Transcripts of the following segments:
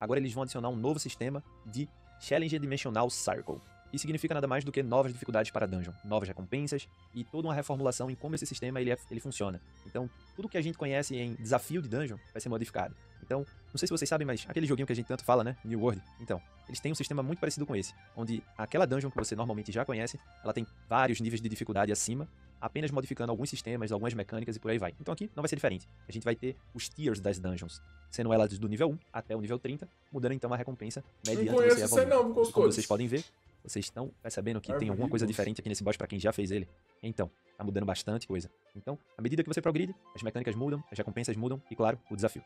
agora eles vão adicionar um novo sistema de Challenge Dimensional Circle. Isso significa nada mais do que novas dificuldades para dungeon, novas recompensas e toda uma reformulação em como esse sistema ele, é, ele funciona. Então, tudo que a gente conhece em desafio de dungeon vai ser modificado. Então, não sei se vocês sabem, mas aquele joguinho que a gente tanto fala, né? New World. Então, eles têm um sistema muito parecido com esse, onde aquela dungeon que você normalmente já conhece, ela tem vários níveis de dificuldade acima, apenas modificando alguns sistemas, algumas mecânicas e por aí vai. Então aqui não vai ser diferente. A gente vai ter os tiers das dungeons, sendo elas do nível 1 até o nível 30, mudando então a recompensa mediante não conheço você aí não, Como vocês podem ver, vocês estão percebendo que tem alguma coisa diferente aqui nesse boss para quem já fez ele? Então, tá mudando bastante coisa. Então, à medida que você progride, as mecânicas mudam, as recompensas mudam e, claro, o desafio.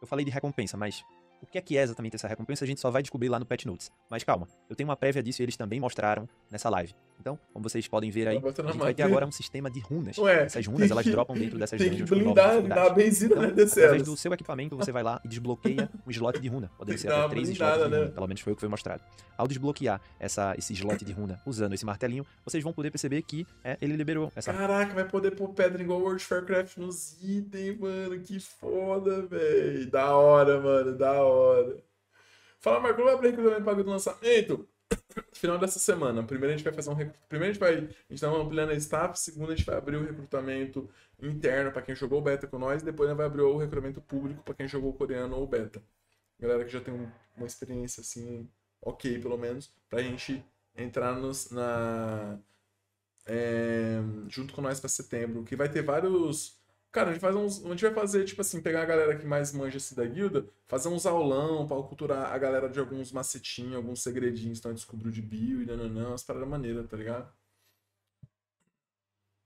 Eu falei de recompensa, mas o que é que é exatamente essa recompensa a gente só vai descobrir lá no Patch Notes. Mas calma, eu tenho uma prévia disso e eles também mostraram nessa live. Então, como vocês podem ver aí, a gente vai ter agora um sistema de runas. Ué, Essas runas, elas dropam dentro dessas Tem dungeons que com novas blindar, dar a benzina, Então, né, através do seu equipamento, você vai lá e desbloqueia um slot de runa. Podem ser até três blindada, slots de né? runa, pelo menos foi o que foi mostrado. Ao desbloquear essa, esse slot de runa usando esse martelinho, vocês vão poder perceber que é, ele liberou essa Caraca, vai poder pôr pedra igual World of Warcraft nos itens, mano. Que foda, velho. Da hora, mano. Da hora. Fala, Marco, vai abrir para do lançamento. Final dessa semana. Primeiro a gente vai fazer um Primeiro a gente vai. A gente tá ampliando a staff. Segundo a gente vai abrir o recrutamento interno para quem jogou o beta com nós. Depois a gente vai abrir o recrutamento público para quem jogou o coreano ou beta. Galera que já tem um- uma experiência assim, ok, pelo menos, pra gente entrar nos, na, é, junto com nós pra setembro, que vai ter vários. Cara, a gente, faz uns, a gente vai fazer, tipo assim, pegar a galera que mais manja assim da guilda, fazer uns aulão pra culturar a galera de alguns macetinhos, alguns segredinhos que estão descobriu de bio e nananã, umas paradas maneiras, tá ligado?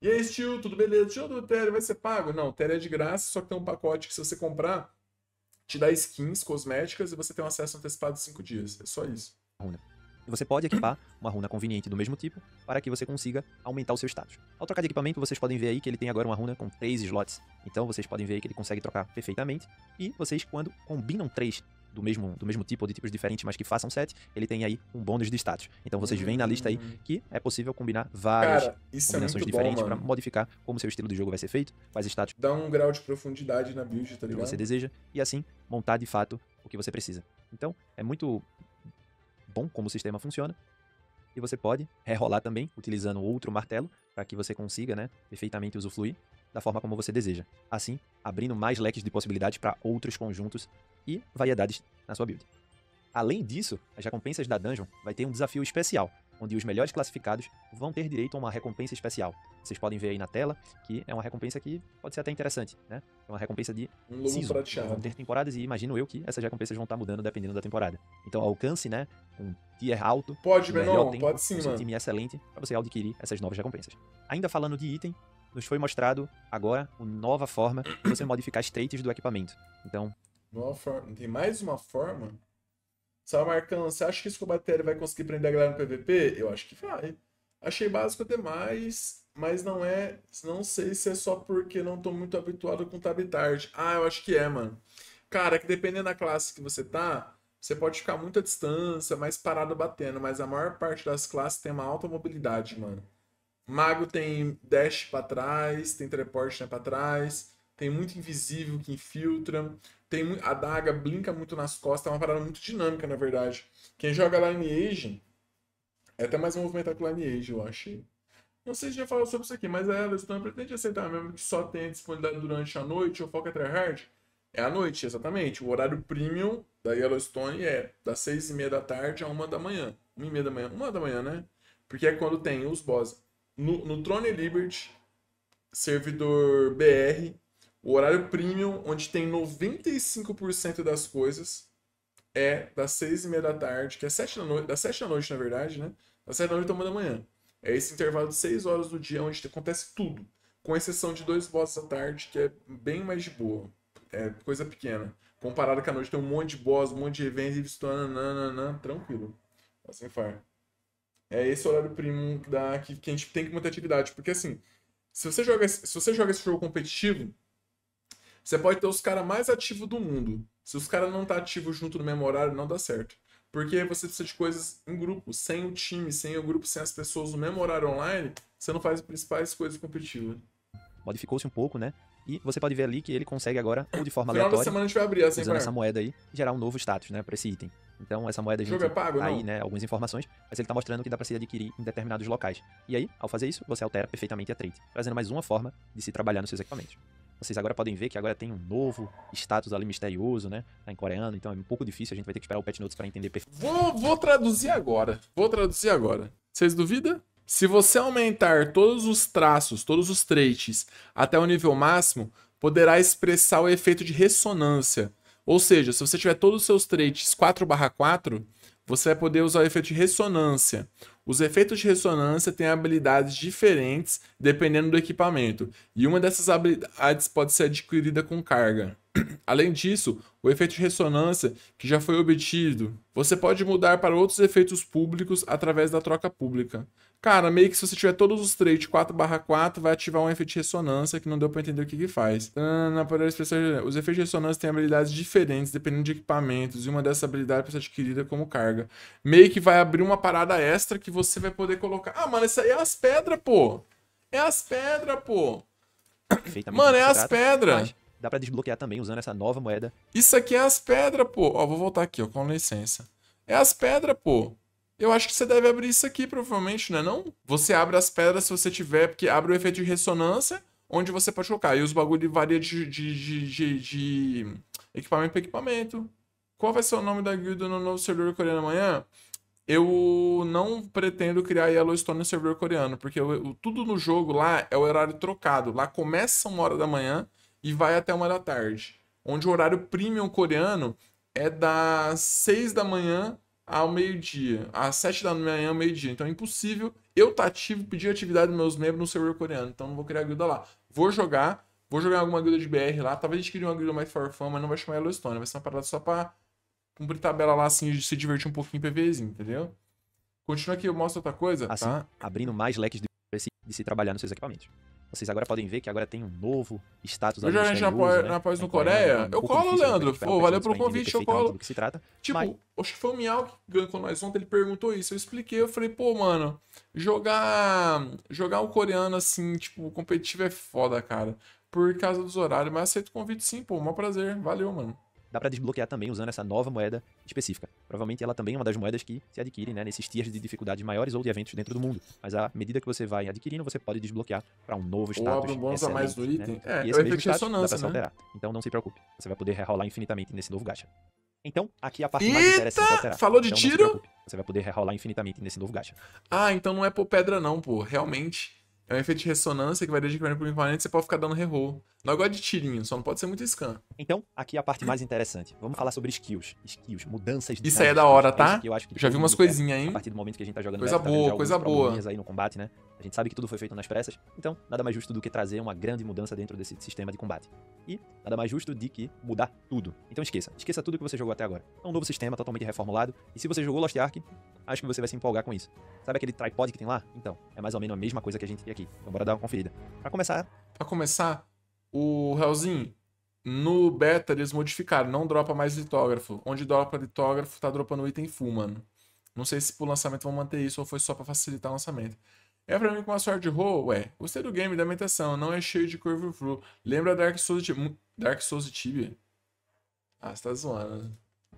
E aí, tio, tudo beleza? Tio do Tere vai ser pago? Não, o Tere é de graça, só que tem um pacote que se você comprar, te dá skins cosméticas e você tem um acesso antecipado de 5 dias. É só isso. E você pode equipar uma runa conveniente do mesmo tipo para que você consiga aumentar o seu status. Ao trocar de equipamento, vocês podem ver aí que ele tem agora uma runa com três slots. Então vocês podem ver aí que ele consegue trocar perfeitamente. E vocês, quando combinam três do mesmo, do mesmo tipo ou de tipos diferentes, mas que façam set, ele tem aí um bônus de status. Então vocês veem na lista aí que é possível combinar várias Cara, é combinações bom, diferentes para modificar como seu estilo de jogo vai ser feito, quais status Dá um grau de profundidade na build, tá que ligado? você deseja e assim montar de fato o que você precisa. Então, é muito bom como o sistema funciona. E você pode rerolar também utilizando outro martelo para que você consiga, né, perfeitamente usufruir da forma como você deseja. Assim, abrindo mais leques de possibilidades para outros conjuntos e variedades na sua build. Além disso, as recompensas da dungeon vai ter um desafio especial, onde os melhores classificados vão ter direito a uma recompensa especial. Vocês podem ver aí na tela que é uma recompensa que pode ser até interessante, né? É uma recompensa de Um season. Vão ter temporadas e imagino eu que essas recompensas vão estar mudando dependendo da temporada. Então alcance, né, um tier alto, Pode, o melhor tempo, pode sim, seu mano. time excelente para você adquirir essas novas recompensas. Ainda falando de item, nos foi mostrado agora uma nova forma de você modificar as traits do equipamento. Então, Nova forma. Tem mais uma forma? Salve, Marcão. Você acha que esse combater vai conseguir prender a galera no PVP? Eu acho que vai. Achei básico demais, mas não é. Não sei se é só porque não tô muito habituado com Tabitard. Ah, eu acho que é, mano. Cara, que dependendo da classe que você tá, você pode ficar muito à distância, mais parado batendo, mas a maior parte das classes tem uma alta mobilidade, mano. Mago tem dash pra trás, tem teleporte né, pra trás, tem muito invisível que infiltra, tem a daga blinka muito nas costas, é uma parada muito dinâmica, na verdade. Quem joga Lineage é até mais movimentado que o Lineage, eu achei. Não sei se já falou sobre isso aqui, mas a Yellowstone pretende aceitar mesmo que só tenha disponibilidade durante a noite ou foca tryhard? É à noite, exatamente. O horário premium da Yellowstone é das seis e meia da tarde a uma da manhã. Uma e meia da manhã. Uma da manhã, né? Porque é quando tem os boss. No, no Throne Liberty, servidor BR, o horário premium, onde tem 95% das coisas, é das 6 e meia da tarde, que é 7 da noite, das 7 da noite, na verdade, né? Das 7 da noite até 1 da manhã. É esse intervalo de 6 horas do dia onde acontece tudo. Com exceção de dois bosses à tarde, que é bem mais de boa. É coisa pequena. Comparado com a noite tem um monte de boss, um monte de evento, e nananana, tranquilo. Assim far. É esse horário premium da, que, que a gente tem que manter atividade. Porque assim, se você joga, se você joga esse jogo competitivo, você pode ter os caras mais ativos do mundo. Se os caras não tá ativos junto no mesmo horário, não dá certo. Porque você precisa de coisas em grupo. Sem o time, sem o grupo, sem as pessoas no mesmo horário online, você não faz as principais coisas competitivas. modificou-se um pouco, né? E você pode ver ali que ele consegue agora, ou de forma final da aleatória, semana a gente vai abrir assim, usando essa moeda aí, gerar um novo status, né, pra esse item. Então, essa moeda a gente é pago, tá aí, não? né, algumas informações, mas ele tá mostrando que dá pra se adquirir em determinados locais. E aí, ao fazer isso, você altera perfeitamente a trait, trazendo mais uma forma de se trabalhar nos seus equipamentos. Vocês agora podem ver que agora tem um novo status ali misterioso, né, tá em coreano, então é um pouco difícil, a gente vai ter que esperar o patch notes pra entender Vou, vou traduzir agora. Vou traduzir agora. Vocês duvidam? Se você aumentar todos os traços, todos os traits até o nível máximo, poderá expressar o efeito de ressonância. Ou seja, se você tiver todos os seus traits 4/4, você vai poder usar o efeito de ressonância. Os efeitos de ressonância têm habilidades diferentes dependendo do equipamento, e uma dessas habilidades pode ser adquirida com carga. Além disso, o efeito de ressonância que já foi obtido, você pode mudar para outros efeitos públicos através da troca pública. Cara, meio que se você tiver todos os traits 4/4, vai ativar um efeito de ressonância que não deu pra entender o que que faz. Na poder expressar, os efeitos de ressonância têm habilidades diferentes dependendo de equipamentos, e uma dessas habilidades pode ser adquirida como carga. Meio que vai abrir uma parada extra que você vai poder colocar. Ah, mano, isso aí é as pedras, pô. É as pedras, pô. Mano, é as pedras. Dá pra desbloquear também usando essa nova moeda Isso aqui é as pedras, pô. Ó, vou voltar aqui, ó, com licença. É as pedras, pô. Eu acho que você deve abrir isso aqui, provavelmente, né? Não? Você abre as pedras se você tiver, porque abre o efeito de ressonância, onde você pode colocar. E os bagulho varia de, de, de, de, de equipamento para equipamento. Qual vai ser o nome da guilda no novo servidor coreano amanhã? Eu não pretendo criar Yellowstone no servidor coreano, porque o- o- tudo no jogo lá é o horário trocado. Lá começa uma hora da manhã e vai até uma da tarde. Onde o horário premium coreano é das 6 da manhã ao meio-dia. Às 7 da manhã ao meio-dia. Então é impossível eu estar ativo, pedir atividade dos meus membros no servidor coreano. Então não vou criar guilda lá. Vou jogar, vou jogar alguma guilda de BR lá. Talvez a gente crie uma guilda mais for fun, mas não vai chamar Yellowstone. Vai ser uma parada só pra cumprir tabela lá, assim, se divertir um pouquinho em PVzinho, entendeu? Continua aqui, eu mostro outra coisa, assim, tá? abrindo mais leques de, de se trabalhar nos seus equipamentos. Vocês agora podem ver que agora tem um novo status Eu já gente na né? na pós no Coreia? é um Eu colo, Leandro. esperar Pô, valeu pelo convite, eu colo. do que se trata. Tipo, Mas- acho que foi o Miau que gankou nós ontem, ele perguntou isso. Eu expliquei, eu falei, pô, mano, jogar jogar um coreano assim, tipo, competitivo é foda, cara. Por causa dos horários, mas aceito o convite sim, pô, maior prazer. Valeu, mano. Dá pra desbloquear também usando essa nova moeda específica. Provavelmente ela também é uma das moedas que se adquirem né, nesses tiers de dificuldades maiores ou de eventos dentro do mundo. Mas à medida que você vai adquirindo, você pode desbloquear para um novo Ou status. um bônus a mais do excelente, item. Né? É, e é esse o mesmo status dá pra se né? alterar. Então não se preocupe. Você vai poder rerolar infinitamente nesse novo gacha. Então, aqui a parte mais Eita! interessante é alterar. Falou de Então, tiro? Você vai poder rerolar infinitamente nesse novo gacha. Ah, então não é por pedra não, pô. Realmente. É um efeito de ressonância que vai desde equipamento por equipamento, você pode ficar dando reroll. Não gosta de tirinho, só não pode ser muito scan. Então, aqui a parte mais interessante. Vamos falar sobre skills. Skills, mudanças de Isso aí é da hora, É tá? que eu acho que Já vi umas coisinhas, A hein? partir do momento que a gente tá jogando Coisa tá boa, alguns coisa boa. aí no combate, né? Gente sabe que tudo foi feito nas pressas, então nada mais justo do que trazer uma grande mudança dentro desse sistema de combate. E nada mais justo de que mudar tudo. Então esqueça, esqueça tudo que você jogou até agora. É um novo sistema totalmente reformulado, e se você jogou Lost Ark, acho que você vai se empolgar com isso. Sabe aquele tripod que tem lá? Então, é mais ou menos a mesma coisa que a gente tem aqui. Então bora dar uma conferida. Pra começar, Pra começar, o Realzinho, no beta eles modificaram, não dropa mais litógrafo. Onde dropa litógrafo, tá dropando item full, mano. Não sei se pro lançamento vão manter isso ou foi só pra facilitar o lançamento. É pra mim com uma sorte roll, ué. Gostei do game, da ambientação, não é cheio de curva flu. Lembra Dark Souls e Tibia? Dark Souls Tibia? Ah, você tá zoando. né?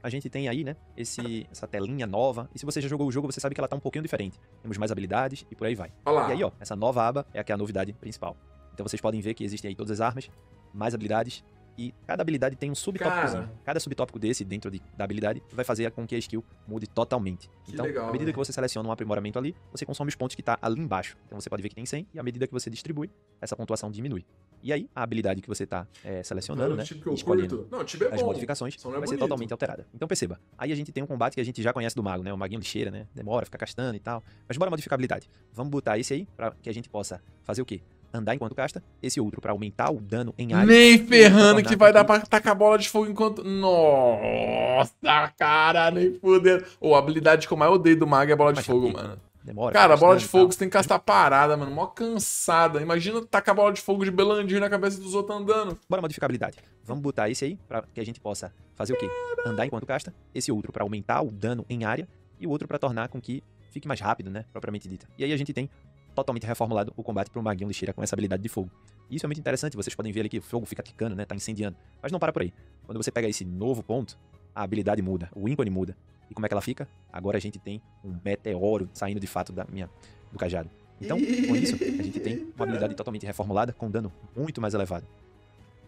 a gente tem aí, né, esse, essa telinha nova. E se você já jogou o jogo, você sabe que ela tá um pouquinho diferente. Temos mais habilidades e por aí vai. Olha lá. E aí, ó, essa nova aba é a que é a novidade principal. Então vocês podem ver que existem aí todas as armas, mais habilidades, e cada habilidade tem um subtópicozinho. Cada subtópico desse dentro de- da habilidade vai fazer com que a skill mude totalmente. Que então, legal, à medida velho. que você seleciona um aprimoramento ali, você consome os pontos que tá ali embaixo. Então você pode ver que tem 100, e à medida que você distribui, essa pontuação diminui. E aí, a habilidade que você tá é, selecionando, né, Tipo escolhendo. Não, Tibia é as bom. modificações não é vai ser bonito. totalmente alterada. Então perceba, aí a gente tem um combate que a gente já conhece do mago, né? O maguinho lixeira, né? Demora, fica castando e tal. Mas bora modificar a habilidade. Vamos botar esse aí pra que a gente possa fazer o quê? Andar enquanto casta, esse outro pra aumentar o dano em área. Nem ferrando que vai dar pra tacar bola de fogo enquanto. Nossa, cara, nem fudendo. Ô, a habilidade que eu mais odeio do mago é a bola de Mais fogo, mano. Demora. Cara, a bola de fogo você tem que castar parada, mano. Mó cansada. Imagina tacar a bola de fogo de Belandinho na cabeça dos outros andando. Bora modificar a habilidade. Vamos botar esse aí pra que a gente possa fazer o quê? Andar enquanto casta, esse outro pra aumentar o dano em área e o outro pra tornar com que fique mais rápido, né? Propriamente dita. E aí a gente tem totalmente reformulado o combate pro Maguinho Lixeira com essa habilidade de fogo. Isso é muito interessante, vocês podem ver ali que o fogo fica ticando, né? Tá incendiando. Mas não para por aí. Quando você pega esse novo ponto, a habilidade muda, o ícone muda. E como é que ela fica? Agora a gente tem um meteoro saindo de fato da minha, do cajado. Então, com isso, a gente tem uma habilidade totalmente reformulada com dano muito mais elevado.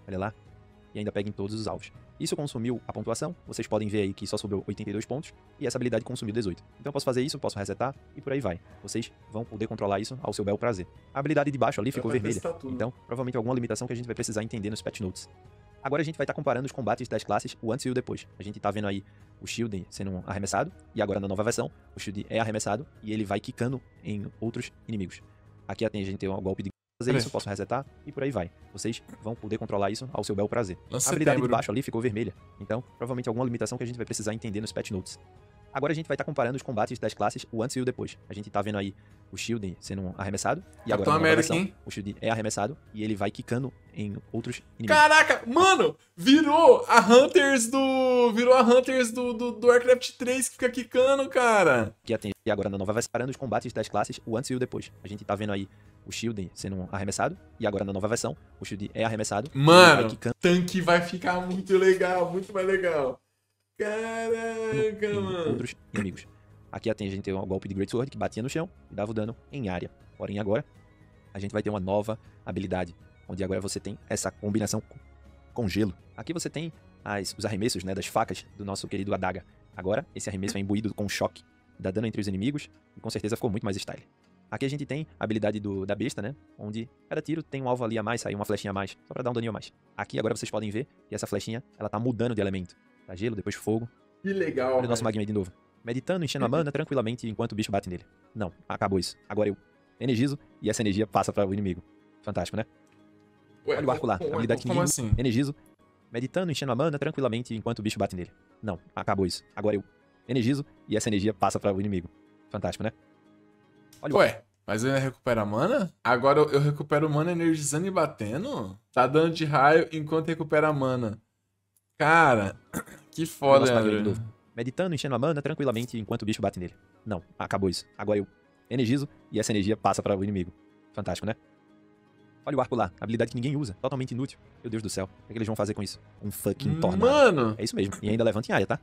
Olha lá. E ainda pega em todos os alvos. Isso consumiu a pontuação. Vocês podem ver aí que só sobrou 82 pontos. E essa habilidade consumiu 18. Então eu posso fazer isso, posso resetar e por aí vai. Vocês vão poder controlar isso ao seu bel prazer. A habilidade de baixo ali ficou vermelha. Então, provavelmente alguma limitação que a gente vai precisar entender nos patch notes. Agora a gente vai estar comparando os combates das classes, o antes e o depois. A gente tá vendo aí o Shield sendo arremessado, e agora na nova versão, o Shield é arremessado e ele vai quicando em outros inimigos. Aqui a gente tem um golpe de fazer isso, posso resetar e por aí vai. Vocês vão poder controlar isso ao seu bel prazer. Lança a habilidade de setembro. baixo ali ficou vermelha. Então, provavelmente alguma limitação que a gente vai precisar entender nos patch notes. Agora a gente vai estar comparando os combates das classes, o antes e o depois. A gente tá vendo aí o Shield sendo arremessado, e agora América, o Shield é arremessado e ele vai quicando em outros inimigos. Caraca, mano, virou a Hunters do. Virou a Hunters do, do, do Warcraft 3 que fica quicando, cara. que atende e agora na nova versão, parando os combates das classes, o antes e o depois. A gente tá vendo aí o Shield sendo arremessado, e agora na nova versão, o Shield é arremessado, Mano, quicando tanque vai ficar muito legal, muito mais legal. Caraca, em mano. outros inimigos. Aqui a gente tem um golpe de Great Sword que batia no chão e dava o dano em área. Porém agora, a gente vai ter uma nova habilidade, onde agora você tem essa combinação com- com gelo. Aqui você tem as- os arremessos né, das facas do nosso querido Adaga. Agora, esse arremesso é imbuído com choque, dá dano entre os inimigos e com certeza ficou muito mais style. Aqui a gente tem a habilidade do, da besta, né? Onde cada tiro tem um alvo ali a mais, sai uma flechinha a mais, só pra dar um daninho a mais. Aqui agora vocês podem ver que essa flechinha, ela tá mudando de elemento. Tá gelo, depois fogo. Que legal. Olha o nosso. Magma aí de novo. Meditando, enchendo a mana tranquilamente enquanto o bicho bate nele. Não, acabou isso. Agora eu energizo e essa energia passa para o inimigo. Fantástico, né? Ué, olha o arco lá, como- habilidade que assim? Energizo, meditando, enchendo a mana tranquilamente enquanto o bicho bate nele. Não, acabou isso. Agora eu energizo e essa energia passa para o inimigo. Fantástico, né? Olha o Ué, mas eu ainda recupero a mana? Agora eu- eu recupero mana energizando e batendo? Tá dando de raio enquanto recupera a mana. Cara, que foda, novo. Meditando, enchendo a mana tranquilamente enquanto o bicho bate nele. Não, acabou isso. Agora eu energizo e essa energia passa para o inimigo. Fantástico, né? Olha o arco lá, habilidade que ninguém usa, totalmente inútil. Meu Deus do céu, o que, é que eles vão fazer com isso? Um fucking tornado. Mano, É isso mesmo, e ainda levanta em área, tá?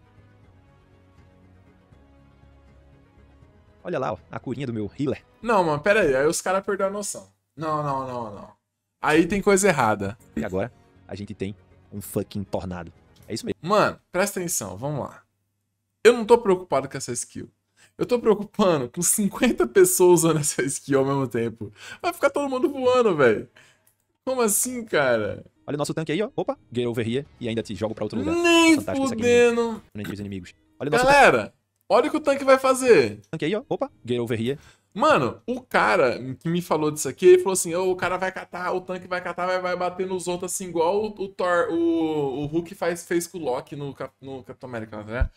Olha lá, ó, a curinha do meu healer. não, mano, pera aí. Aí os caras perderam a noção. Não, não, não, não. Aí tem coisa errada. E agora a gente tem um fucking tornado. É isso mesmo. Mano, presta atenção, vamos lá. Eu não tô preocupado com essa skill. Eu tô preocupando com 50 pessoas usando essa skill ao mesmo tempo. Vai ficar todo mundo voando, velho. Como assim, cara? Olha o nosso tanque aí, ó. Opa, get over here e ainda te jogo pra outro lugar. Nem Fantástico aqui, fudendo. Entre os inimigos. Olha o nosso Galera, olha o que o tanque vai fazer. tanque aí, ó. Opa, get over here. Mano, o cara que me falou disso aqui, ele falou assim: "Ô, o cara vai catar, o tanque vai catar, vai, vai bater nos outros assim, igual o, o Thor, o, o Hulk faz, fez com o Loki no, Cap- no Capitão América, né?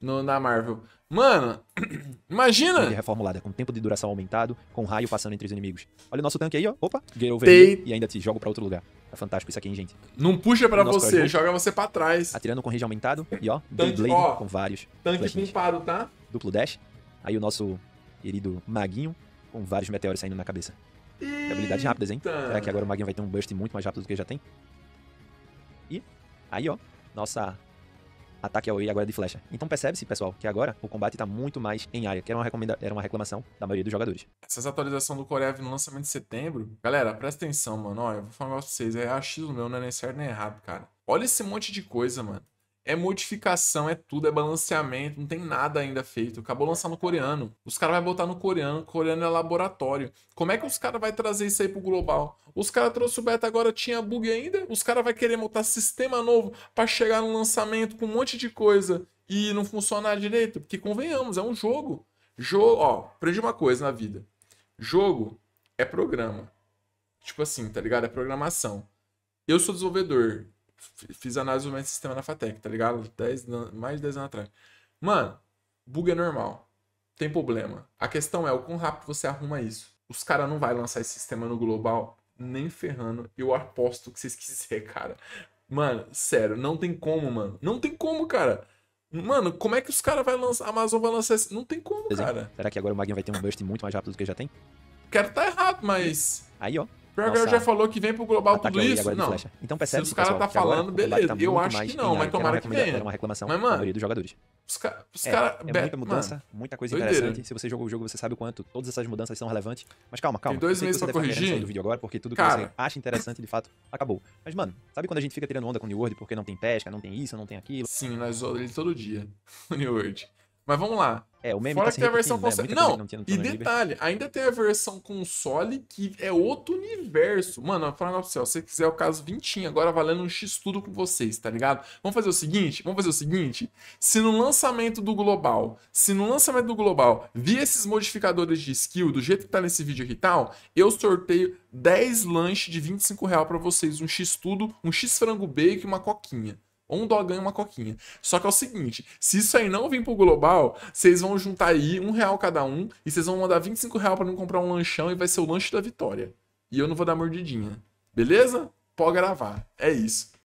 No, na Marvel. Mano, imagina! Tanque reformulada, com tempo de duração aumentado, com raio passando entre os inimigos. Olha o nosso tanque aí, ó. Opa, get over Tem- here e ainda te jogo pra outro lugar. É fantástico isso aqui, hein, gente. Não puxa pra você, joga você pra trás. Atirando com range aumentado e ó, Tanque, Beyblade ó. com vários Tanque pimpado, tá? duplo dash. Aí o nosso querido Maguinho com vários meteoros saindo na cabeça. E habilidades rápidas, hein? Será que agora o Maguinho vai ter um burst muito mais rápido do que já tem? E aí, ó, nossa ataque ao agora de flecha. Então percebe-se, pessoal, que agora o combate tá muito mais em área, que era uma, recomenda era uma reclamação da maioria dos jogadores. Essas atualizações do Corev no lançamento de setembro. Galera, presta atenção, mano. Olha, eu vou falar um negócio pra vocês. É achismo meu, não é nem certo nem errado, cara. Olha esse monte de coisa, mano. É modificação, é tudo, é balanceamento, não tem nada ainda feito. Acabou lançando no coreano. Os caras vão botar no coreano, coreano é laboratório. Como é que os caras vão trazer isso aí pro global? Os caras trouxeram o beta agora, tinha bug ainda? Os caras vão querer montar sistema novo pra chegar no lançamento com um monte de coisa e não funcionar direito? Porque convenhamos, é um jogo. Jogo, ó, aprendi uma coisa na vida. Jogo é programa. Tipo assim, tá ligado? É programação. Eu sou desenvolvedor. Fiz análise desenvolvimento de sistema na FATEC, tá ligado? 10, an- mais de 10 anos atrás. Mano, bug é normal. Tem problema. A questão é o quão rápido você arruma isso. Os caras não vai lançar esse sistema no global nem ferrando. Eu aposto que vocês quiserem, cara. Mano, sério, não tem como, mano. Não tem como, cara. Mano, como é que os caras vão lançar? A Amazon vai lançar esse. Não tem como, cara. Será que agora o Maguinho vai ter um burst muito mais rápido do que já tem? quero tá errado, mas. Aí, ó. Pior que já falou que vem pro global tudo isso. Não. Então percebe Se os caras tá falando, beleza. Tá eu acho que não, mas tomara que venha. Era uma reclamação mas, mano, dos jogadores. Os, ca os é, caras. É muita mudança, mano, muita coisa doideira. interessante. Se você jogou o jogo, você sabe o quanto todas essas mudanças são relevantes. Mas calma, calma. Tem dois meses pra corrigir. do vídeo agora, porque tudo que Cara. você acha interessante, de fato, acabou. Mas, mano, sabe quando a gente fica tirando onda com o New World porque não tem pesca, não tem isso, não tem aquilo? Sim, nós zoamos ele todo dia. O New World. Mas vamos lá. É, o meme Fora tá que tem a versão né? console. Muita coisa Não, não e Livre. detalhe, ainda tem a versão console que é outro universo. Mano, falando pra você, ó, se você quiser o caso 20, agora valendo um X tudo com vocês, tá ligado? Vamos fazer o seguinte, vamos fazer o seguinte, se no lançamento do global, se no lançamento do global vir esses modificadores de skill do jeito que tá nesse vídeo aqui e tal, eu sorteio 10 lanches de 25 real pra vocês, um X tudo, um X frango bacon e uma coquinha. Um dogão e uma coquinha. Só que é o seguinte: se isso aí não vir pro global, vocês vão juntar aí um real cada um e vocês vão mandar 25 real pra mim comprar um lanchão e vai ser o lanche da vitória. E eu não vou dar mordidinha. Beleza? Pode gravar. É isso.